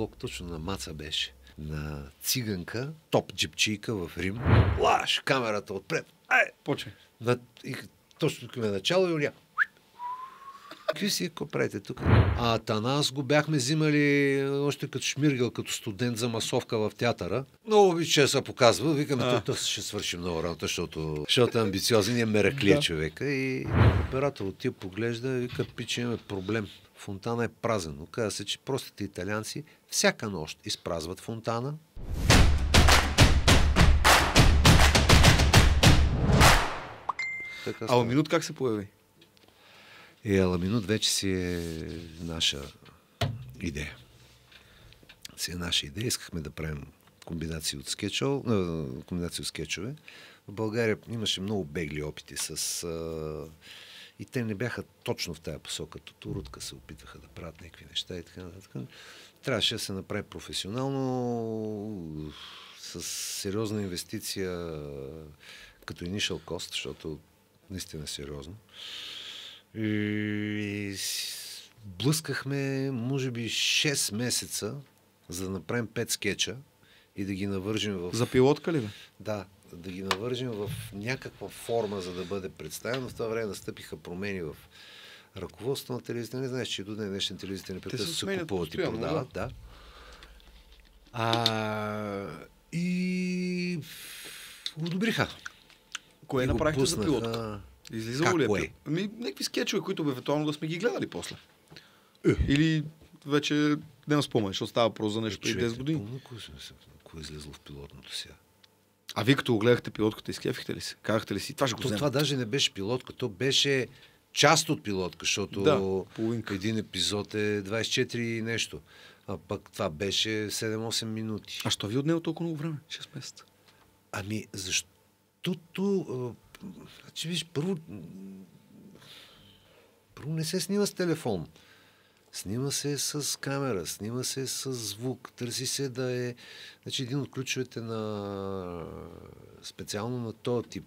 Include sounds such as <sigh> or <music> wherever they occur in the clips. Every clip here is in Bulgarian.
влог точно на Маца беше. На циганка, топ джипчийка в Рим. Лаш, камерата отпред. Ай! Почвай. На, и, точно тук е начало и уня. Какви си, какво правите тук? А Танас го бяхме взимали още като шмиргал, като студент за масовка в театъра. Много ви че се показва. Викаме, А. тук ще свърши много работа, защото, защото е амбициозен и е мераклие Да. човека. И оператор от тия поглежда и вика, пиче, имаме проблем. Фонтана е празен. Оказва се, че простите италианци всяка нощ изпразват фонтана, Така А става. минут как се появи? Е, Аламинут вече си е наша идея. Си е наша идея. Искахме да правим комбинации от, скетчо, а, комбинации от скетчове. В България имаше много бегли опити с... А, и те не бяха точно в тая посока. Турутка се опитваха да правят някакви неща и така нататък. Трябваше да се направи професионално, с сериозна инвестиция, като initial cost, защото наистина е сериозно. И блъскахме, може би, 6 месеца, за да направим 5 скетча и да ги навържим в... За пилотка ли бе? Да, да ги навържим в някаква форма, за да бъде представено. В това време настъпиха промени в ръководството на телевизията. Не знаеш, че до ден днешен телевизията не прекъснато се сменят купуват и продават. Да. А, и одобриха. Кое И направихте за пилотка? Излизало ли е? Е? Ами, някакви скетчове, които евентуално да сме ги гледали после. Е. Или вече не спомен, защото става въпрос за нещо преди Човек, 10 години. Помня, кой, кой е излезло в пилотното сега. А вие като гледахте пилотката, изкефихте ли се? Казахте ли си? Това ще го То, това даже не беше пилотка, то беше част от пилотка, защото Да, половинка. един епизод е 24 и нещо. А пък това беше 7-8 минути. А що ви отнело толкова много време? 6 месеца. Ами, защото... Значи, виж, първо... Първо не се снима с телефон. Снима се с камера, снима се с звук, търси се да е... Значи един от ключовете на... специално на този тип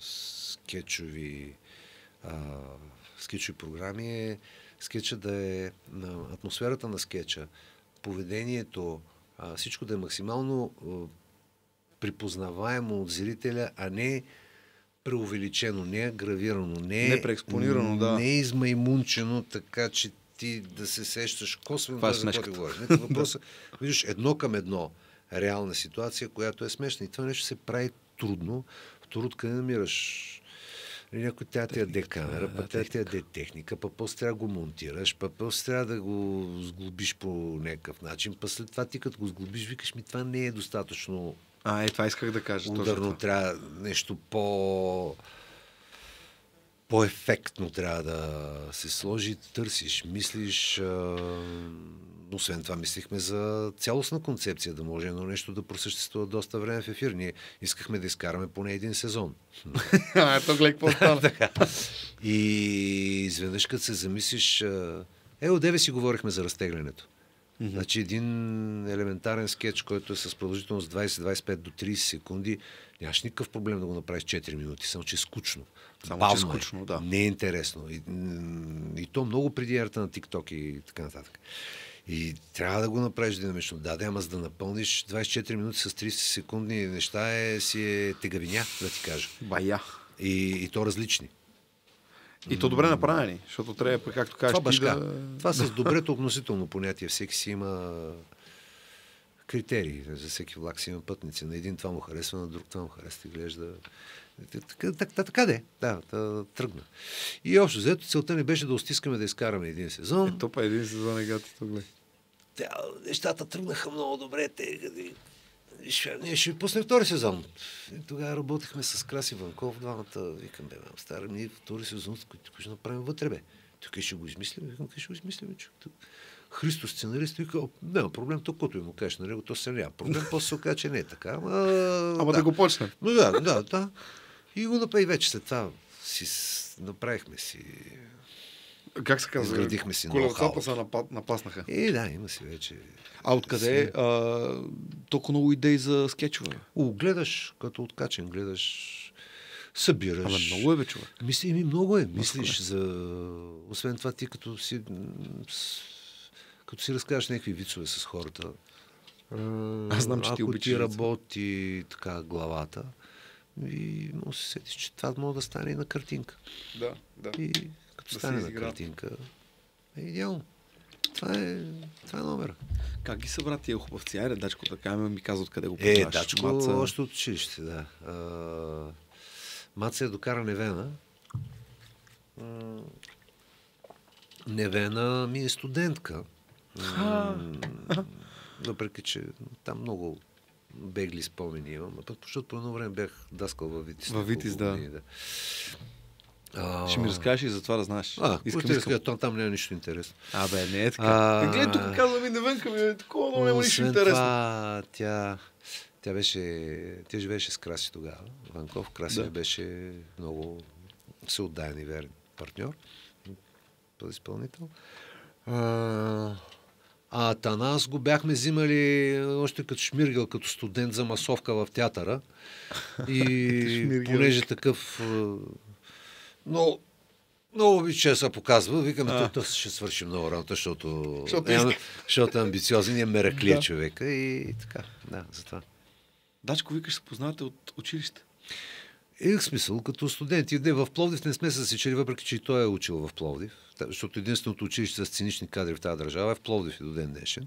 скетчови, а, скетчови програми е скетча да е на атмосферата на скетча, поведението, а, всичко да е максимално а, припознаваемо от зрителя, а не преувеличено, не агравирано, не, Не преекспонирано, да. не измаймунчено, така че ти да се сещаш косвено <laughs> Това е да за какво ти говориш. Не, въпросът, виждаш, едно към едно реална ситуация, която е смешна. И това нещо се прави трудно. В Турут къде намираш Или някой трябва да ти яде камера, пък трябва да ти яде техника, пък после трябва да го монтираш, пък после трябва да го сглобиш по някакъв начин, пък след това ти като го сглобиш, викаш ми това не е достатъчно А, е, това исках да кажа. точно ударно, това. трябва нещо по по-ефектно трябва да се сложи, търсиш, мислиш. А... Освен това, мислихме за цялостна концепция, да може едно нещо да просъществува доста време в ефир. Ние искахме да изкараме поне един сезон. <laughs> а, гледай какво <laughs> стана. И изведнъж, като се замислиш... Е, одеве си говорихме за разтеглянето. Значи един елементарен скетч, който е с продължителност 20-25 до 30 секунди, нямаш никакъв проблем да го направиш 4 минути, само че е скучно. Само, че Бавно е скучно, да. Не е интересно. И, и то много преди ерата на TikTok и така нататък. И трябва да го направиш динамично. Да, да, ама за да напълниш 24 минути с 30 секундни неща е, си е тегавиня, да ти кажа. Бая. И, и то различни. И то добре направени, защото трябва, както кажеш, Това ти башка. да... Това с добрето относително понятие. Всеки си има критерии. За всеки влак си има пътници. На един това му харесва, на друг това му харесва. И глежда... Така, така, така де. Да, да, тръгна. И общо, взето целта ни беше да устискаме да изкараме един сезон. Ето па един сезон е гати. Тя, нещата тръгнаха много добре. Те, ще, ние ще пуснем втори сезон. И тогава работехме с Краси Ванков, двамата. Викам, бе, мам, стара, ние втори сезон, който ще направим вътре, бе. Тук ще го измислим. Викам, къде ще го измислим? Тук. Христо сценарист вика, «О, няма проблем, то и му кажеш на него, то се няма проблем, после се оказа, че не е така. Ама, <laughs> Ама да го почнем. Но да, да, да. И го направи вече след това. Си, направихме си Как се казва? Изградихме си Колелцата се напа- напаснаха. Е, да, има си вече. А откъде а, толкова много идеи за скетчове? О, гледаш, като откачен, гледаш, събираш. Абе, много е, бе, човек. Мисли, ми много е. Мислиш за... Освен това, ти като си... като си разкажеш някакви вицове с хората, Аз знам, че ти обичаш ти работи така главата, и може се сетиш, че това може да стане и на картинка. Да, да. И като Да стане на картинка, е идеално. Това е, това е номера. Как ги събра тия хубавци? Айде, дачко, така ми каза откъде го Е, познаваш. дачко, Маца. още от училище, да. А, Маца е докара Невена. М, Невена ми е студентка. Въпреки, че там много бегли спомени имам. А пък, защото по едно време бях даскал във Витис. Във Витис, да. години, да. Ще ми разкажеш и за това да знаеш. А, искам, искам, искам. Там, там няма нищо интересно. Абе, не е така. А, А... Гледай, тук казва ми навънка ми, е такова, но няма нищо интересно. Това, тя, тя беше, тя живееше с Краси тогава. Ванков. Краси Да. беше много всеотдаен и верен партньор, подизпълнител. А, а Танас го бяхме взимали още като шмиргал, като студент за масовка в театъра. И <laughs> Шмиргел. понеже такъв... Но много обича да се показва. Викаме, А. той ще свърши много работа, защото, Защото е, защото е амбициозен и е мераклия Да. човека. И така, да, затова. Дачко, викаш, се познавате от училище. Е, в смисъл, като студенти. Не, в Пловдив не сме се засичали, въпреки че и той е учил в Пловдив. Защото единственото училище с цинични кадри в тази държава е в Пловдив и до ден днешен.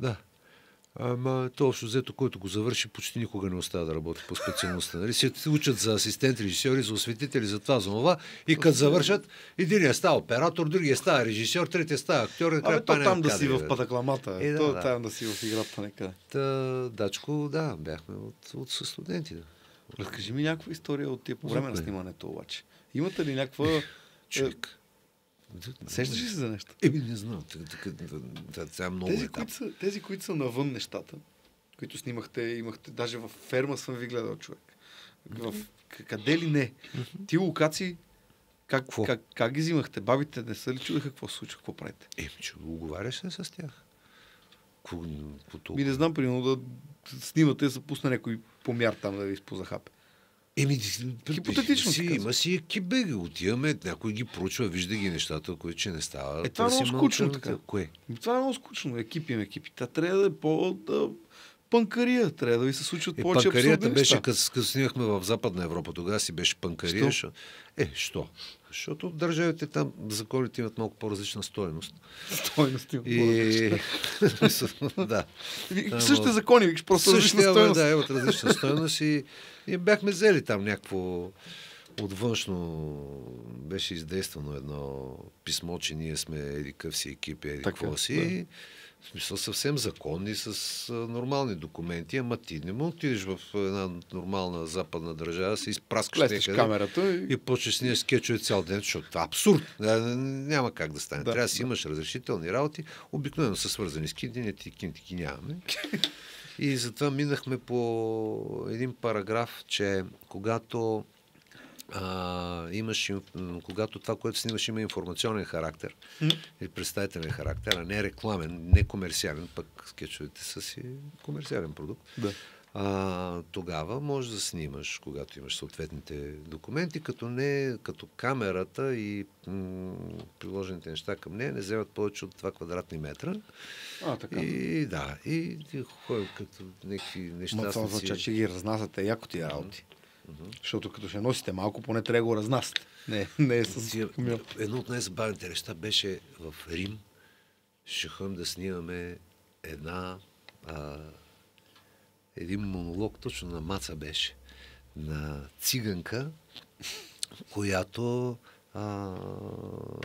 Да. Ама то общо взето, който го завърши, почти никога не остава да работи по специалността. Нали? Се учат за асистент, режисьори, за осветители, за това, за това. И като завършат, един става оператор, другия става режисьор, третия става актьор. Абе, то пак няма там да си кадри, в патакламата. Е, да, то да. там да си в играта някъде. Та, дачко, да, бяхме от, от студенти. Да. Разкажи ми някаква история от тия по време на снимането обаче. Имате ли някаква... Човек. Сещаш ли се за нещо? Еми, не знам. Е много Тези които, са, тези, които са навън нещата, които снимахте, имахте, даже във ферма съм ви гледал човек. В, къде ли не? Ти локации, как, как, как ги взимахте? Бабите не са ли чудеха какво се случва, какво правите? Еми, че оговаряш се с тях. Ко, Ми не знам, примерно да снимате, да се пусне някой помяр там да ви позахапе. Еми, Хипотетично си, има си екип, бе, отиваме, някой ги проучва, вижда ги нещата, които че не става. Е, това е много скучно така. Кое? Ми Това е много скучно. Екипи им екипи. Та трябва да е по... Да, панкария. Трябва да ви се случват Е, повече панкарията беше, като, снимахме в Западна Европа, тогава си беше панкария. Що? Е, що? Защото държавите там, законите имат малко по-различна стоеност. Стойности. И... <laughs> да. Същите закони, викаш, просто различна стойност. да, имат различна стоеност и, и бяхме взели там някакво от външно беше издействано едно писмо, че ние сме еди къв си екип, еди какво си. В смисъл съвсем законни, с нормални документи, ама ти не му отидеш в една нормална западна държава, се изпраскаш някъде камерата и... и почнеш с ние скетчове цял ден, защото това е абсурд. Да, Няма как да стане. Да, Трябва да си имаш разрешителни работи. Обикновено са свързани с кинти, ние ти кинти ги нямаме. <laughs> И затова минахме по един параграф, че когато а, имаш, когато това, което снимаш, има информационен характер или представителен характер, а не рекламен, не комерциален, пък скетчовете са си комерциален продукт. Да. А, тогава можеш да снимаш, когато имаш съответните документи, като не, като камерата и м- приложените неща към нея не вземат повече от 2 квадратни метра. А, така. И да, и ти ходим като някакви неща. Ма това означава, че ги разнасяте яко тия работи. Защото като ще носите малко, поне трябва да го разнасяте. Не, не е с камион. Едно от най-забавните неща беше в Рим. Ще ходим да снимаме една а, един монолог, точно на Маца беше, на циганка, която а,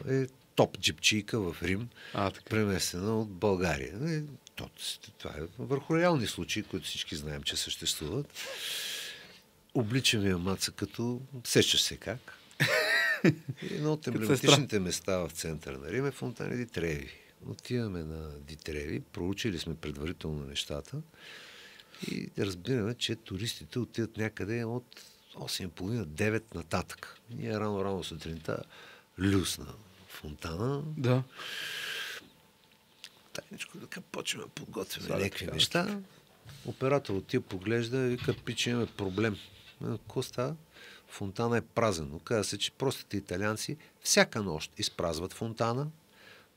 е топ джипчийка в Рим, А, така. преместена от България. Е, то, това е върху реални случаи, които всички знаем, че съществуват. Обличаме Маца като... Сещаш се как? <laughs> Едно от емблематичните места в центъра на Рим е фонтана Ди Треви. Отиваме на Ди Треви, проучили сме предварително нещата и разбираме, че туристите отиват някъде от 8.30-9 нататък. Ние рано-рано сутринта люсна фонтана, Да. тайничко така почваме подготвяме някакви неща. Оператор отива поглежда и вика, пиче, имаме проблем. А, Какво става? Фонтана е празен. Оказва се, че простите италианци всяка нощ изпразват фонтана,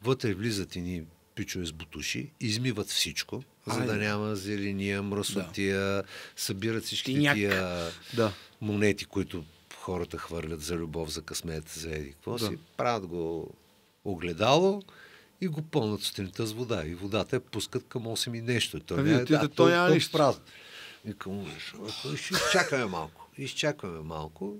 вътре влизат и ни пичове с бутуши, измиват всичко, за Айде. да няма зеления, мръсотия, събират всички Тиняк. тия Да. монети, които хората хвърлят за любов, за късмет, за еди. Какво Да. си? Правят го огледало и го пълнат сутринта с вода. И водата я пускат към 8 и нещо. Той, Ами, отиде, той няма нищо. празно. Викам, «Защо, бе, ще изчакаме малко. Изчакваме малко.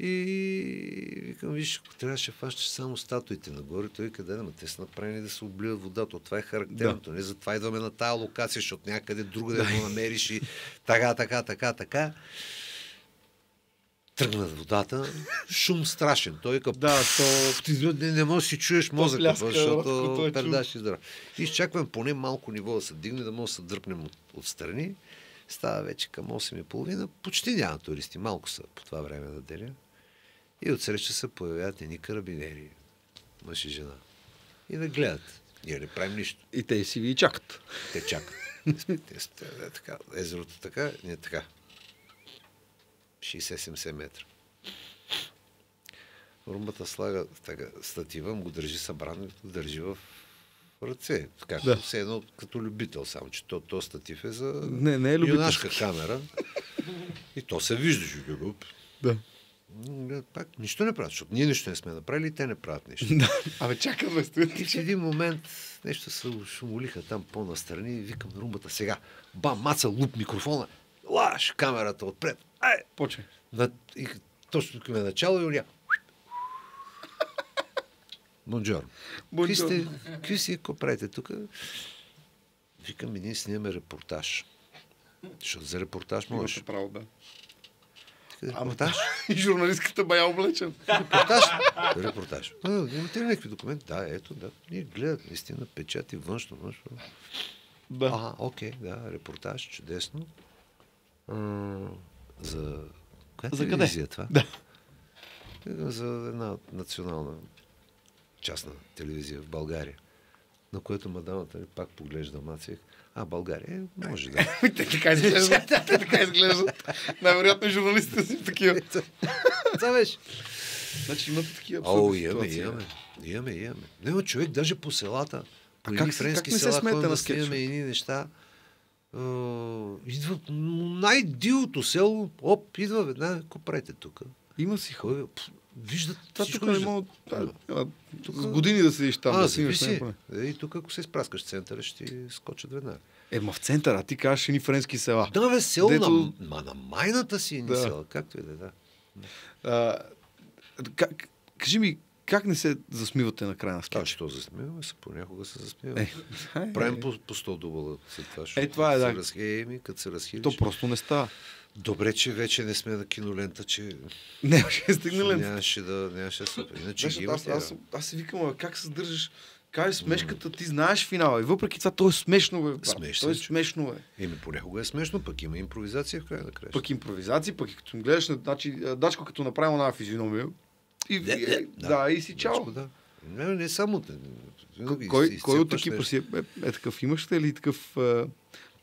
И викам, виж, ако трябваше фащаш само статуите нагоре, той къде да, ма те са направени да се обливат водата. Това е характерното. Не затова идваме на тая локация, защото някъде друга да го намериш и така, така, така, така. Тръгнат водата, шум страшен. Той като Да, то... ти не, не можеш да си чуеш мозъка, пляска, защото е пердаш и здрав. И изчакваме поне малко ниво да се дигне, да може да се дръпнем от, отстрани. Става вече към 8.30. Почти няма туристи. Малко са по това време на деня. И отсреща се появяват едни карабинери. Мъж и жена. И да гледат. Ние не правим нищо. И те си ви чакат. Те чакат. Те сте, е, така, езерото така, ние така. 60-70 метра. Румбата слага така, статива, му го държи събрано, и го държи в ръце. Така, Да. все едно като любител, само че то, то статив е за Не, не е юнашка камера. И то се вижда, че люб. Да. М, Пак нищо не правят, защото ние нищо не сме направили и те не правят нищо. да. Абе, чакаме, стоят. И в един момент нещо се шумолиха там по-настрани и викам на румбата сега. Бам, маца, луп микрофона. Лаш, камерата отпред. Ай! Почвай. На, и точно към е начало и уня. Бонжор. Какви сте, какви си, какво правите тук? Викам, ние снимаме репортаж. Защото за репортаж можеш. Имате право, да. Репортаж? <laughs> И журналистката бая облечен. Репортаж? Репортаж. А, имате ли някакви документи? Да, ето, да. Ние гледат, наистина, печати външно, външно. Да. Ага, окей, да, репортаж, чудесно. А, за... Коя За къде? е това? Да. За една национална частна телевизия в България. На което мадамата ми пак поглежда маци. А, България? Е, може да. <laughs> Така изглеждат. <laughs> Така изглеждат. Най-вероятно журналистите си такива. Това беше. Значи имате такива О, имаме, имаме. Имаме, имаме. Няма човек, даже по селата. По как френски как села, ходим да снимаме едни неща. а, идват най-дилото село, оп, идва веднага, какво правите тук? Има си хора. Виждат Това всичко. тук не виждат. да, Тук- С години да седиш там. а, да някой. Е, И тук, ако се изпраскаш центъра, ще ти скочат веднага. Е, ма в центъра, а ти кажеш едни френски села. Да, бе, село Дето- на, ма, на майната си ни Да. села, както и да е, да. А, как, кажи ми, как не се засмивате на края на А, скетч? що засмиваме се? Понякога се засмиваме. Е, <laughs> е, Правим е. по, по 100 дубла след това. защото това е, да. Разхи... Като се разхилиш. То просто не става. Добре, че вече не сме на кинолента, че Не, ще стигне ли? нямаше да, нямаше да супер. Иначе Знаеш, ги аз, аз, аз, си викам, как се държиш? Кай смешката, ти знаеш финала. И въпреки това, то е смешно, бе. Смешно То е е, смешно, бе. Еми, понякога е смешно, пък има импровизация в края на края. Пък импровизации, пък като им гледаш, на- значи, Дачко като направи една физиономия, и, Да, и, да, да, и си чао. Да. Не, не само. Винаги Кой, кой от екипа си е, е, е такъв? Имаш ли такъв, а,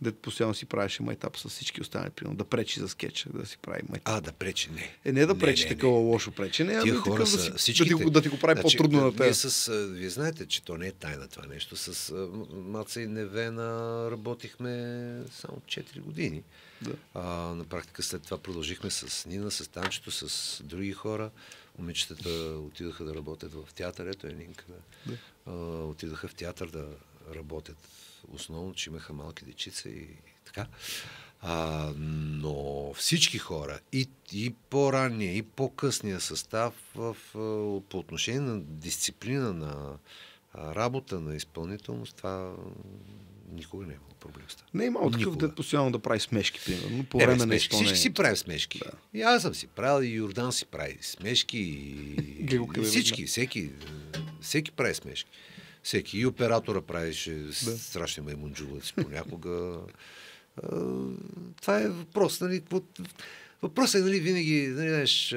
дето постоянно си правеше майтап с всички останали, примерно, да пречи за скетча, да си прави майтап? А, да пречи, не. Е, не да Не, пречи не, такова не. лошо пречене, а да, хора такъв, са да, си, да, ти, го- да ти го прави Значи, по-трудно на Вие, теб. с, а, вие знаете, че то не е тайна това нещо. С Маца и Невена работихме само 4 години. Да. А, на практика след това продължихме с Нина, с Танчето, с други хора. Момичетата отидаха да работят в театър. Ето е Нинка. Да. Да. А, отидаха в театър да работят. Основно, че имаха малки дечица и така. А, но всички хора, и, и по-ранния, и по-късния състав в, по отношение на дисциплина, на работа, на изпълнителност, това никога не е имало проблем с това. Не е имало такъв дет постоянно да прави смешки, примерно, по Е, време на смешки. изпълнение. Всички си правим смешки. Да. И аз съм си правил, и Йордан си прави смешки, и, <laughs> и всички, всеки, всеки прави смешки. Всеки. И оператора правеше да. страшни маймунджулаци понякога. А, това е въпрос, нали? какво- Въпросът е, нали, винаги, нали, знаеш,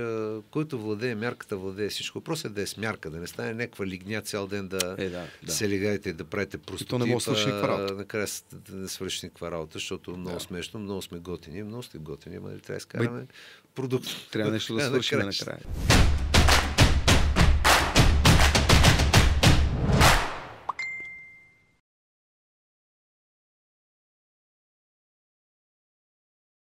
който владее мярката, владее всичко. Въпросът е да е с мярка, да не стане някаква лигня цял ден да, Е, да, да. се легаете и да правите просто. то не може да свърши никаква работа. Накрая да не свърши никаква работа, защото много Да. смешно, много сме готини, много сте готини, ама нали, трябва да изкараме продукт. Трябва нещо да свършим накрая.